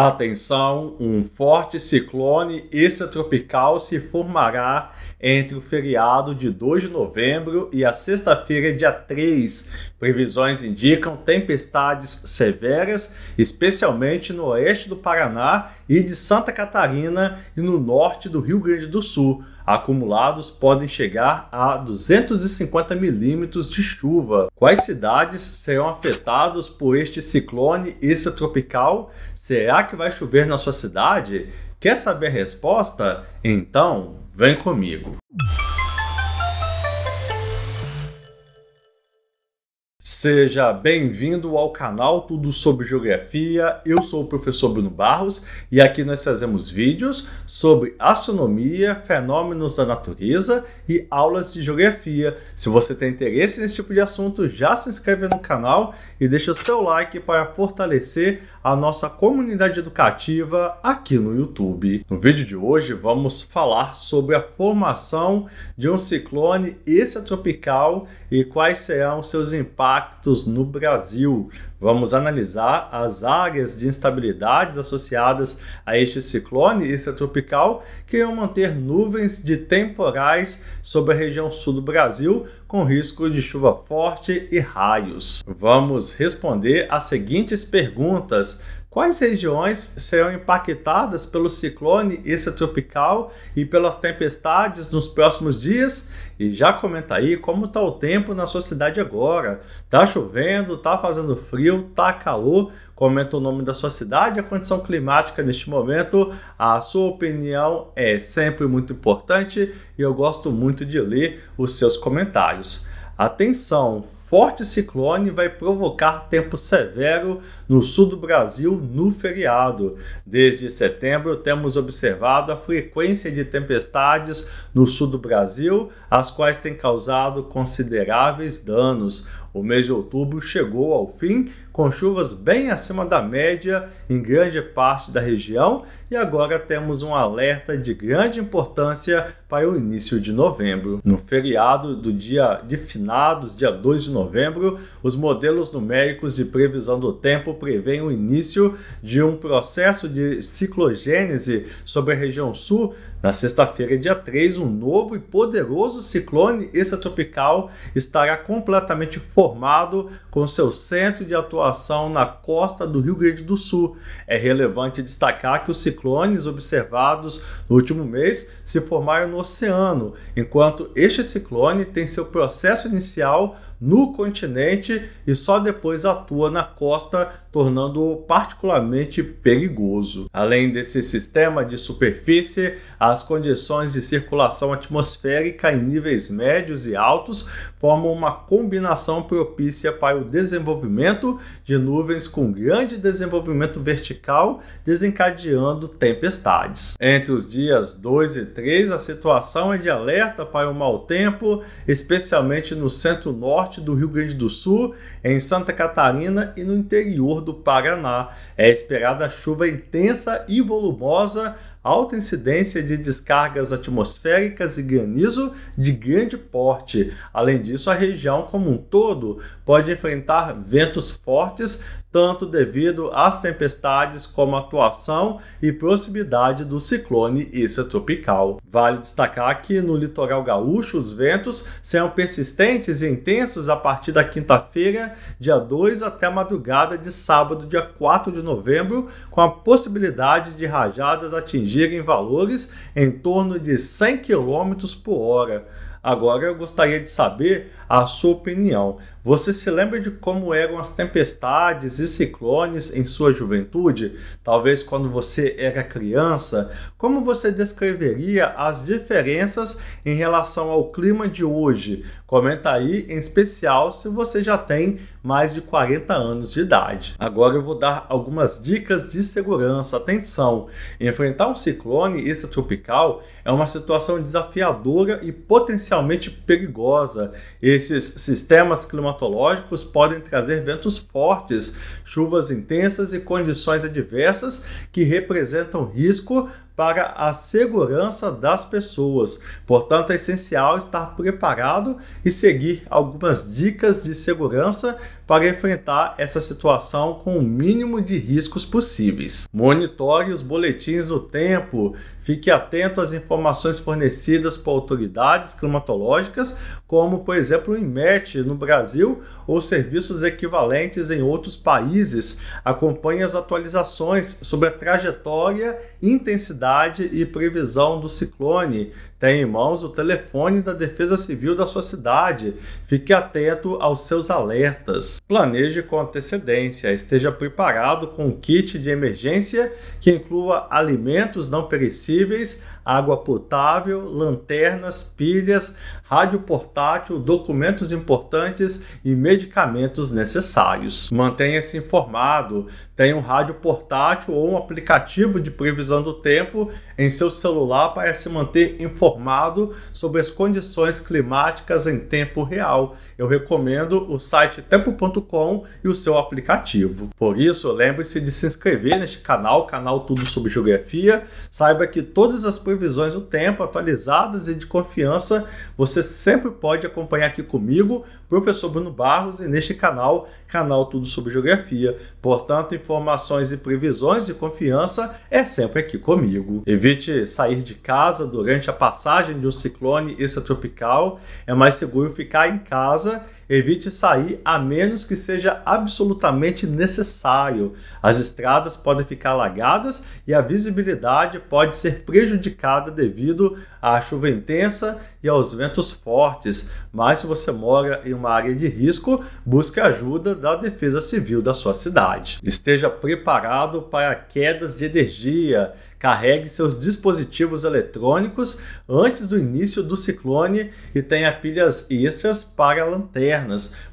Atenção, um forte ciclone extratropical se formará entre o feriado de 2 de novembro e a sexta-feira, dia 3. Previsões indicam tempestades severas, especialmente no oeste do Paraná e de Santa Catarina e no norte do Rio Grande do Sul acumulados podem chegar a 250 milímetros de chuva. Quais cidades serão afetadas por este ciclone extratropical? Será que vai chover na sua cidade? Quer saber a resposta? Então, vem comigo. Seja bem-vindo ao canal Tudo sobre Geografia. Eu sou o professor Bruno Barros e aqui nós fazemos vídeos sobre astronomia, fenômenos da natureza e aulas de geografia. Se você tem interesse nesse tipo de assunto, já se inscreve no canal e deixa o seu like para fortalecer a nossa comunidade educativa aqui no YouTube. No vídeo de hoje vamos falar sobre a formação de um ciclone extratropical e quais serão seus impactos no Brasil. Vamos analisar as áreas de instabilidades associadas a este ciclone extratropical que irão manter nuvens de temporais sobre a região sul do Brasil com risco de chuva forte e raios. Vamos responder as seguintes perguntas Quais regiões serão impactadas pelo ciclone extratropical e pelas tempestades nos próximos dias? E já comenta aí como está o tempo na sua cidade agora. Tá chovendo, tá fazendo frio, tá calor? Comenta o nome da sua cidade, a condição climática neste momento. A sua opinião é sempre muito importante e eu gosto muito de ler os seus comentários. Atenção, forte ciclone vai provocar tempo severo no sul do Brasil no feriado. Desde setembro, temos observado a frequência de tempestades no sul do Brasil, as quais têm causado consideráveis danos. O mês de outubro chegou ao fim com chuvas bem acima da média em grande parte da região e agora temos um alerta de grande importância para o início de novembro. No feriado do dia de finados, dia 2 de novembro, os modelos numéricos de previsão do tempo prevêem o início de um processo de ciclogênese sobre a região sul na sexta-feira, dia 3, um novo e poderoso ciclone extratropical estará completamente formado com seu centro de atuação na costa do Rio Grande do Sul. É relevante destacar que os ciclones observados no último mês se formaram no oceano, enquanto este ciclone tem seu processo inicial no continente e só depois atua na costa, tornando-o particularmente perigoso. Além desse sistema de superfície, as condições de circulação atmosférica em níveis médios e altos formam uma combinação propícia para o desenvolvimento de nuvens com grande desenvolvimento vertical, desencadeando tempestades. Entre os dias 2 e 3, a situação é de alerta para o mau tempo, especialmente no centro-norte norte do Rio Grande do Sul, em Santa Catarina e no interior do Paraná. É esperada chuva intensa e volumosa alta incidência de descargas atmosféricas e granizo de grande porte. Além disso, a região como um todo pode enfrentar ventos fortes, tanto devido às tempestades como à atuação e proximidade do ciclone extratropical. Vale destacar que no litoral gaúcho os ventos serão persistentes e intensos a partir da quinta-feira, dia 2 até a madrugada de sábado, dia 4 de novembro, com a possibilidade de rajadas atingir atingirem valores em torno de 100 km por hora. Agora eu gostaria de saber a sua opinião. Você se lembra de como eram as tempestades e ciclones em sua juventude? Talvez quando você era criança? Como você descreveria as diferenças em relação ao clima de hoje? Comenta aí, em especial se você já tem mais de 40 anos de idade. Agora eu vou dar algumas dicas de segurança. Atenção! Enfrentar um ciclone extratropical é uma situação desafiadora e potencialmente perigosa. Esses sistemas climatológicos podem trazer ventos fortes, chuvas intensas e condições adversas que representam risco para a segurança das pessoas. Portanto, é essencial estar preparado e seguir algumas dicas de segurança para enfrentar essa situação com o mínimo de riscos possíveis. Monitore os boletins do tempo, fique atento às informações fornecidas por autoridades climatológicas, como por exemplo o IMET no Brasil ou serviços equivalentes em outros países. Acompanhe as atualizações sobre a trajetória, intensidade e previsão do ciclone. Tenha em mãos o telefone da Defesa Civil da sua cidade. Fique atento aos seus alertas. Planeje com antecedência. Esteja preparado com um kit de emergência que inclua alimentos não perecíveis, água potável, lanternas, pilhas, rádio portátil, documentos importantes e medicamentos necessários. Mantenha-se informado. Tenha um rádio portátil ou um aplicativo de previsão do tempo em seu celular para se manter informado sobre as condições climáticas em tempo real. Eu recomendo o site tempo.com e o seu aplicativo. Por isso, lembre-se de se inscrever neste canal, canal Tudo sobre Geografia. Saiba que todas as previsões do tempo atualizadas e de confiança você sempre pode acompanhar aqui comigo, professor Bruno Barros, e neste canal, canal Tudo sobre Geografia. Portanto, informações e previsões de confiança é sempre aqui comigo. Evite sair de casa durante a passagem de um ciclone extratropical. É mais seguro ficar em casa Evite sair a menos que seja absolutamente necessário. As estradas podem ficar alagadas e a visibilidade pode ser prejudicada devido à chuva intensa e aos ventos fortes. Mas se você mora em uma área de risco, busque a ajuda da Defesa Civil da sua cidade. Esteja preparado para quedas de energia. Carregue seus dispositivos eletrônicos antes do início do ciclone e tenha pilhas extras para lanternas.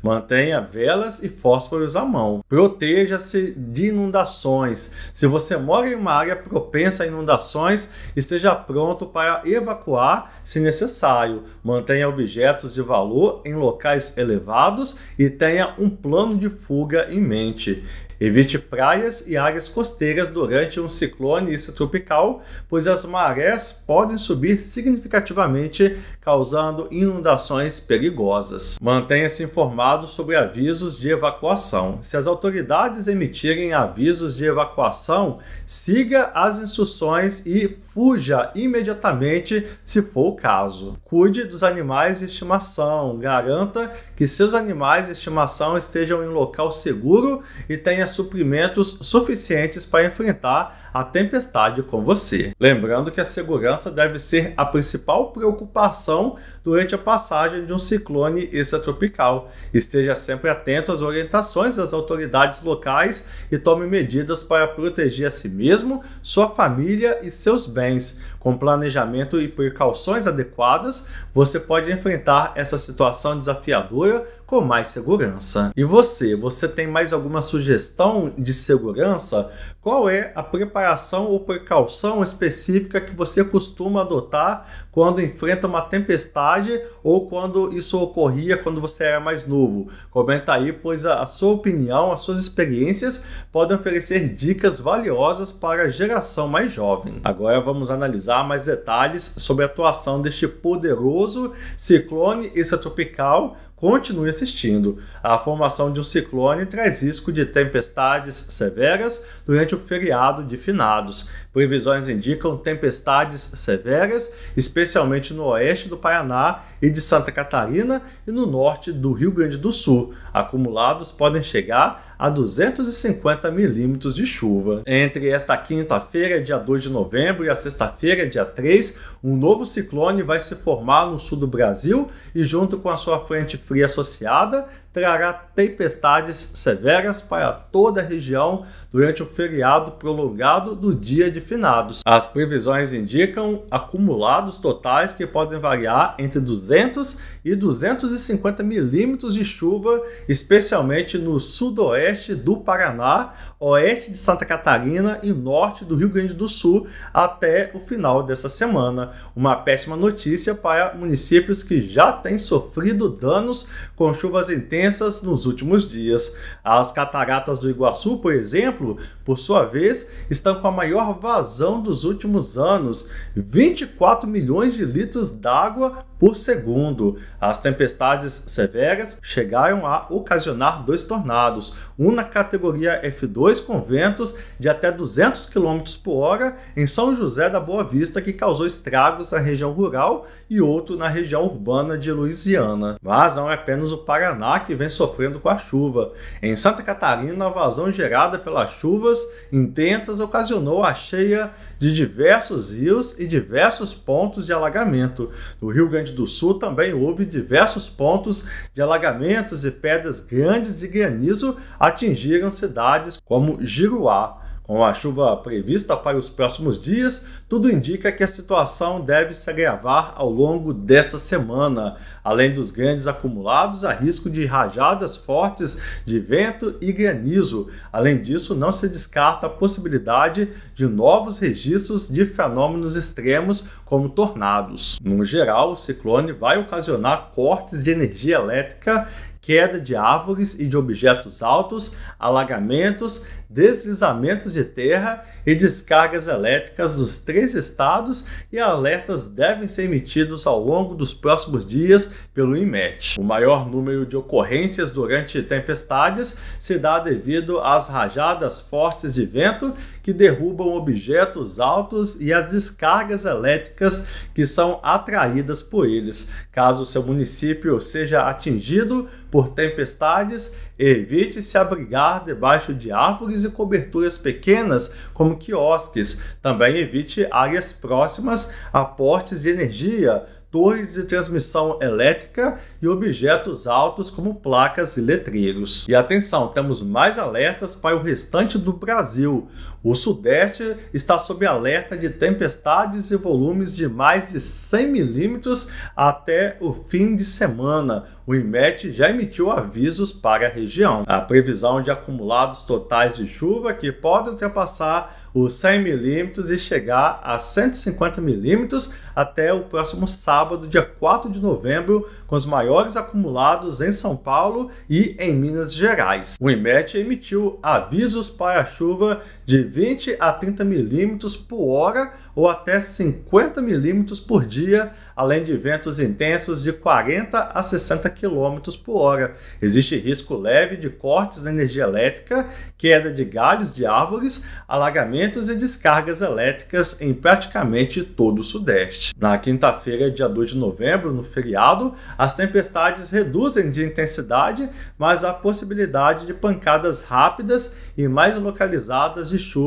Mantenha velas e fósforos à mão. Proteja-se de inundações. Se você mora em uma área propensa a inundações, esteja pronto para evacuar se necessário. Mantenha objetos de valor em locais elevados e tenha um plano de fuga em mente. Evite praias e áreas costeiras durante um ciclone extratropical, pois as marés podem subir significativamente, causando inundações perigosas. Mantenha-se informado sobre avisos de evacuação. Se as autoridades emitirem avisos de evacuação, siga as instruções e fuja imediatamente se for o caso. Cuide dos animais de estimação, garanta que seus animais de estimação estejam em local seguro e tenha suprimentos suficientes para enfrentar a tempestade com você. Lembrando que a segurança deve ser a principal preocupação durante a passagem de um ciclone extratropical. Esteja sempre atento às orientações das autoridades locais e tome medidas para proteger a si mesmo, sua família e seus bens. Com planejamento e precauções adequadas, você pode enfrentar essa situação desafiadora com mais segurança. E você, você tem mais alguma sugestão de segurança? Qual é a preparação ou precaução específica que você costuma adotar quando enfrenta uma tempestade ou quando isso ocorria quando você era mais novo? Comenta aí, pois a, sua opinião, as suas experiências podem oferecer dicas valiosas para a geração mais jovem. Agora vamos analisar mais detalhes sobre a atuação deste poderoso ciclone extratropical Continue assistindo. A formação de um ciclone traz risco de tempestades severas durante o feriado de finados. Previsões indicam tempestades severas, especialmente no oeste do Paraná e de Santa Catarina e no norte do Rio Grande do Sul. Acumulados podem chegar a 250 milímetros de chuva. Entre esta quinta-feira, dia 2 de novembro, e a sexta-feira, dia 3, um novo ciclone vai se formar no sul do Brasil e, junto com a sua frente fria associada, trará tempestades severas para toda a região durante o feriado prolongado do dia de finados. As previsões indicam acumulados totais que podem variar entre 200 e 250 milímetros de chuva, especialmente no sudoeste do Paraná, oeste de Santa Catarina e norte do Rio Grande do Sul até o final dessa semana. Uma péssima notícia para municípios que já têm sofrido danos com chuvas intensas intensas nos últimos dias. As cataratas do Iguaçu, por exemplo, por sua vez, estão com a maior vazão dos últimos anos: 24 milhões de litros d'água por segundo. As tempestades severas chegaram a ocasionar dois tornados, um na categoria F2 com ventos de até 200 km por hora em São José da Boa Vista, que causou estragos na região rural, e outro na região urbana de Louisiana. Mas não é apenas o Paraná que vem sofrendo com a chuva. Em Santa Catarina, a vazão gerada pelas chuvas intensas ocasionou a cheia de diversos rios e diversos pontos de alagamento. No Rio Grande do Sul também houve diversos pontos de alagamentos e pedras grandes de granizo atingiram cidades como Giruá. Com a chuva prevista para os próximos dias, tudo indica que a situação deve se agravar ao longo desta semana. Além dos grandes acumulados, há risco de rajadas fortes de vento e granizo. Além disso, não se descarta a possibilidade de novos registros de fenômenos extremos, como tornados. No geral, o ciclone vai ocasionar cortes de energia elétrica queda de árvores e de objetos altos, alagamentos, deslizamentos de terra e descargas elétricas dos três estados e alertas devem ser emitidos ao longo dos próximos dias pelo IMET. O maior número de ocorrências durante tempestades se dá devido às rajadas fortes de vento que derrubam objetos altos e às descargas elétricas que são atraídas por eles. Caso seu município seja atingido por tempestades, evite se abrigar debaixo de árvores e coberturas pequenas, como quiosques. Também evite áreas próximas a portes de energia, torres de transmissão elétrica e objetos altos como placas e letreiros. E atenção, temos mais alertas para o restante do Brasil. O Sudeste está sob alerta de tempestades e volumes de mais de 100 milímetros até o fim de semana. O IMET já emitiu avisos para a região. A previsão de acumulados totais de chuva que podem ultrapassar os 100 milímetros e chegar a 150 milímetros até o próximo sábado, dia 4 de novembro, com os maiores acumulados em São Paulo e em Minas Gerais. O IMET emitiu avisos para a chuva de 20 a 30 milímetros por hora ou até 50 milímetros por dia, além de ventos intensos de 40 a 60 km por hora. Existe risco leve de cortes na energia elétrica, queda de galhos de árvores, alagamentos e descargas elétricas em praticamente todo o Sudeste. Na quinta-feira, dia 2 de novembro, no feriado, as tempestades reduzem de intensidade, mas há possibilidade de pancadas rápidas e mais localizadas de chuva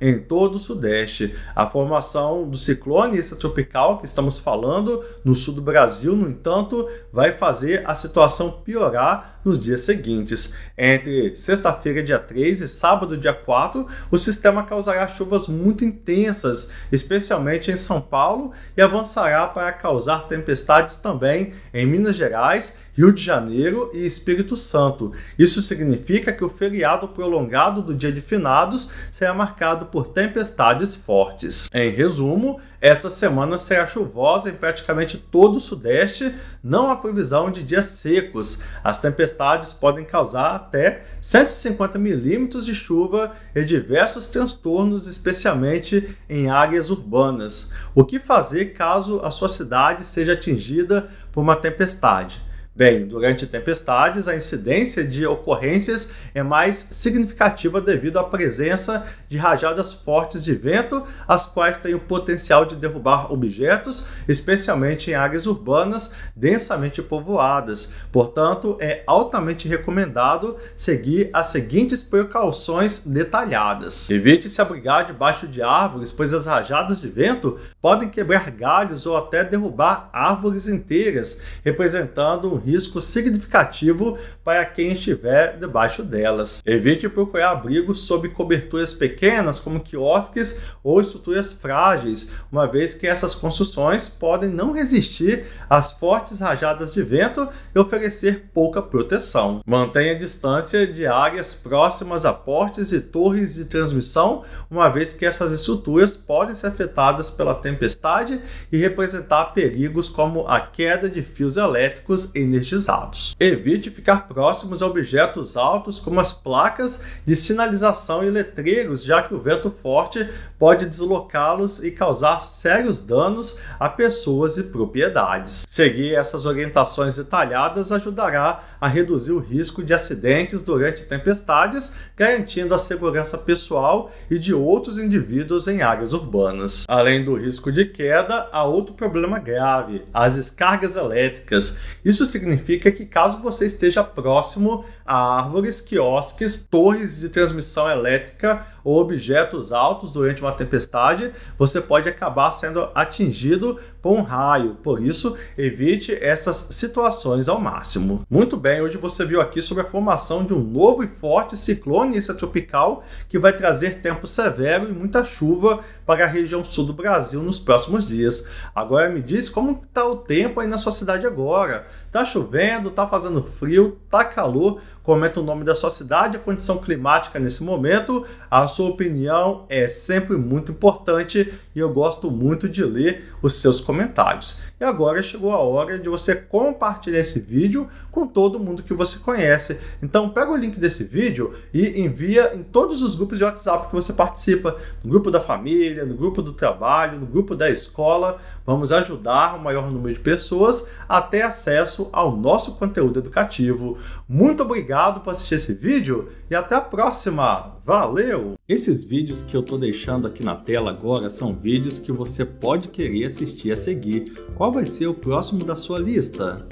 em todo o Sudeste. A formação do ciclone tropical que estamos falando no sul do Brasil, no entanto, vai fazer a situação piorar nos dias seguintes. Entre sexta-feira, dia 3 e sábado, dia 4, o sistema causará chuvas muito intensas, especialmente em São Paulo, e avançará para causar tempestades também em Minas Gerais Rio de Janeiro e Espírito Santo. Isso significa que o feriado prolongado do Dia de Finados será marcado por tempestades fortes. Em resumo, esta semana será chuvosa em praticamente todo o Sudeste, não há previsão de dias secos. As tempestades podem causar até 150 milímetros de chuva e diversos transtornos, especialmente em áreas urbanas. O que fazer caso a sua cidade seja atingida por uma tempestade? Bem, durante tempestades, a incidência de ocorrências é mais significativa devido à presença de rajadas fortes de vento, as quais têm o potencial de derrubar objetos, especialmente em áreas urbanas densamente povoadas. Portanto, é altamente recomendado seguir as seguintes precauções detalhadas. Evite se abrigar debaixo de árvores, pois as rajadas de vento podem quebrar galhos ou até derrubar árvores inteiras, representando risco significativo para quem estiver debaixo delas. Evite procurar abrigos sob coberturas pequenas, como quiosques ou estruturas frágeis, uma vez que essas construções podem não resistir às fortes rajadas de vento e oferecer pouca proteção. Mantenha distância de áreas próximas a portes e torres de transmissão, uma vez que essas estruturas podem ser afetadas pela tempestade e representar perigos como a queda de fios elétricos em energizados. Evite ficar próximos a objetos altos como as placas de sinalização e letreiros, já que o vento forte pode deslocá-los e causar sérios danos a pessoas e propriedades. Seguir essas orientações detalhadas ajudará a reduzir o risco de acidentes durante tempestades, garantindo a segurança pessoal e de outros indivíduos em áreas urbanas. Além do risco de queda, há outro problema grave: as descargas elétricas. Isso significa que, caso você esteja próximo a árvores, quiosques, torres de transmissão elétrica ou objetos altos durante uma tempestade, você pode acabar sendo atingido por um raio. Por isso, evite essas situações ao máximo. Muito bem, hoje você viu aqui sobre a formação de um novo e forte ciclone tropical que vai trazer tempo severo e muita chuva para a região sul do Brasil nos próximos dias. Agora me diz como está o tempo aí na sua cidade agora. Tá chovendo, tá fazendo frio, tá calor? Comenta o nome da sua cidade, a condição climática nesse momento. A sua opinião é sempre muito importante e eu gosto muito de ler os seus comentários. E agora chegou a hora de você compartilhar esse vídeo com todo mundo que você conhece. Então pega o link desse vídeo e envia em todos os grupos de WhatsApp que você participa, no grupo da família, no grupo do trabalho, no grupo da escola. Vamos ajudar o maior número de pessoas a ter acesso ao nosso conteúdo educativo. Muito obrigado por assistir esse vídeo e até a próxima. Valeu! Esses vídeos que eu estou deixando aqui na tela agora são vídeos que você pode querer assistir a seguir. Qual vai ser o próximo da sua lista?